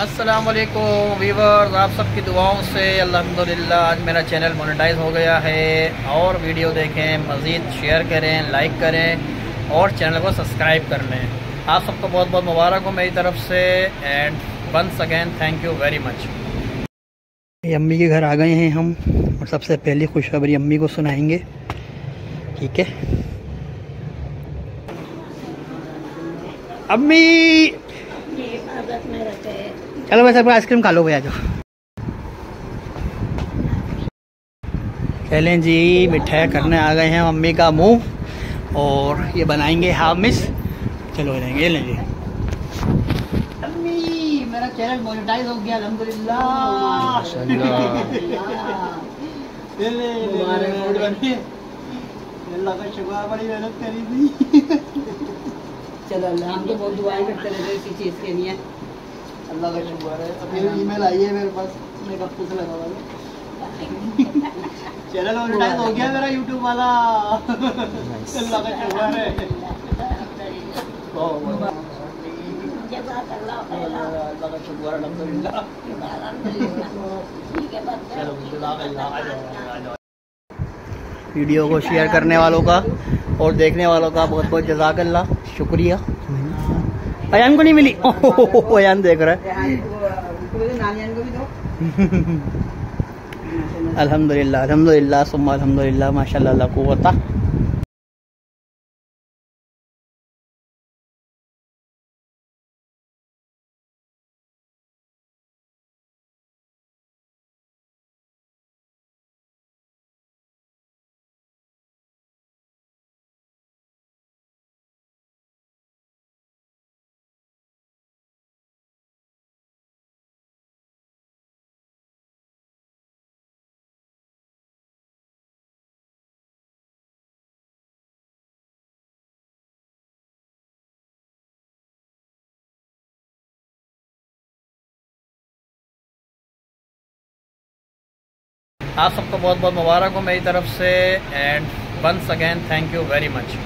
अस्सलाम वालेकुम वीवर्स आप सबकी दुआओं से अल्हम्दुलिल्लाह आज मेरा चैनल मोनेटाइज हो गया है। और वीडियो देखें मज़ीद शेयर करें लाइक करें और चैनल को सब्सक्राइब कर लें। आप सबको बहुत बहुत मुबारक हो मेरी तरफ़ से। And once again thank you very much अम्मी के घर आ गए हैं हम। और सबसे पहली खुशखबरी अम्मी को सुनाएँगे। ठीक है? अम्मी! चलो भाई वैसे आइसक्रीम खा लो भैया जो। चलें जी मिठाई करने आ गए हैं मम्मी का मुँह और ये बनाएँगे हामिस। चलो लेंगे लें जी अम्मी मेरा चैनल मोनेटाइज हो गया अल्हम्दुलिल्लाह। का शुक्र बड़ी मेहनत करी थी। चलो अल्लाह हम तो बहुत दुआएँ करते रहते इसी चीज़ के लिए। अल्लाह का शुक्र है। अभी ईमेल आई है मेरे पास मेकअप कुछ लगा हुआ चैनल मोनेटाइज हो गया मेरा यूट्यूब वाला। अल्लाह का शुक्र है। अल्लाह का शुक्र अल्हम्दुलिल्लाह। चलो वीडियो को शेयर करने वालों का और देखने वालों का बहुत बहुत जजाकल्ला शुक्रिया। अयान को नहीं मिली ओह अयान देख रहा है अल्हम्दुलिल्लाह अल्हम्दुलिल्लाह सुम्मा अल्हम्दुलिल्लाह माशाल्लाह ला आप सबको बहुत बहुत मुबारक हो मेरी तरफ़ से and once again thank you very much